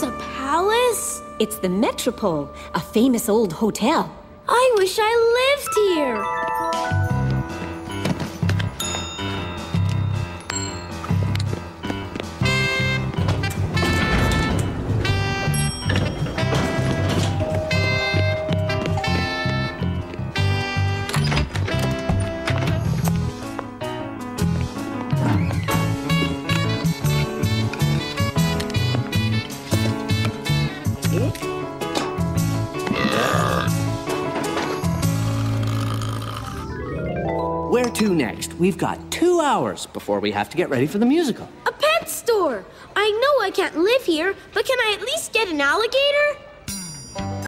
this a palace? It's the Metropole, a famous old hotel. I wish I lived here. Where to next? We've got two hours before we have to get ready for the musical. A pet store. I know I can't live here, but can I at least get an alligator?